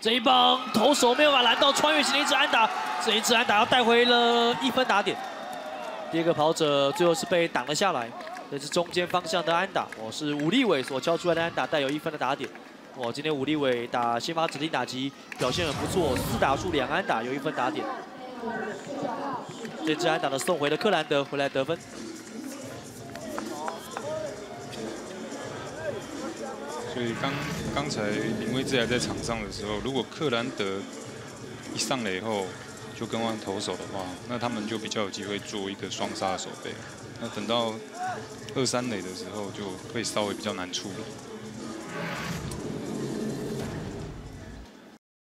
这一棒投手没有办法拦到穿越型的一支安打，这一支安打要带回了一分打点。第二个跑者最后是被挡了下来，这是中间方向的安打，哦，是武立伟所敲出来的安打，带有一分的打点。哦，今天武立伟打先发指定打击表现很不错，四打数两安打，有一分打点。这支安打的送回了克兰德回来得分。所以刚刚才林威志还在场上的时候，如果克兰德一上来以后就跟完投手的话，那他们就比较有机会做一个双杀的守备。那等到二三垒的时候，就会稍微比较难处理。